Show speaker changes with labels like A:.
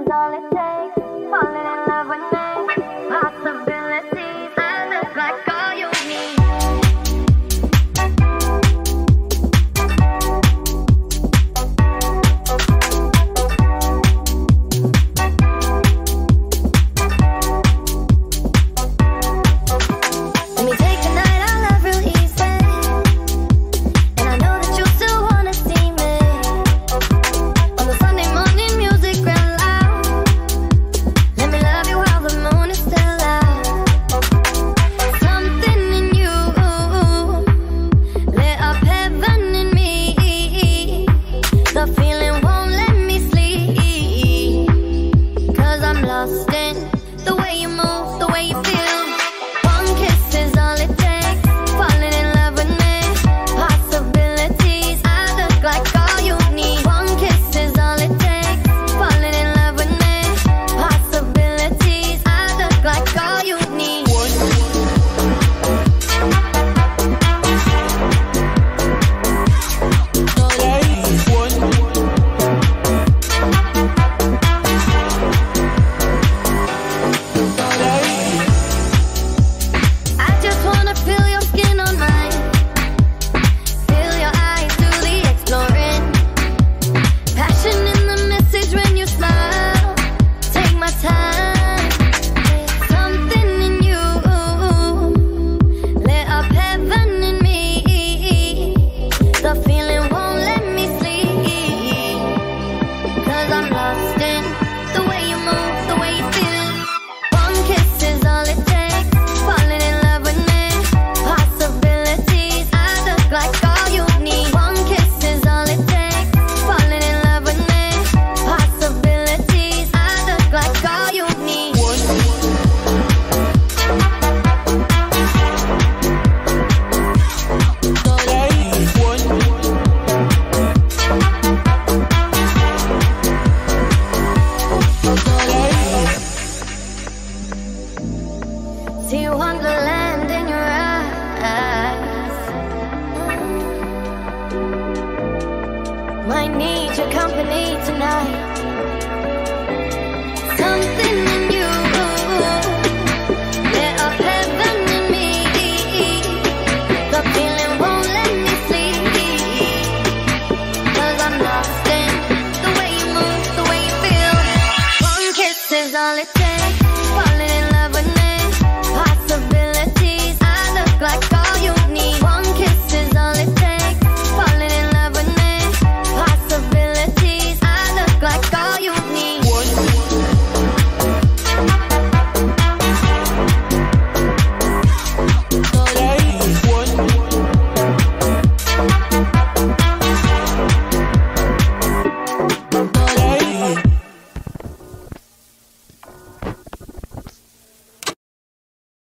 A: is all it takes. need your company tonight.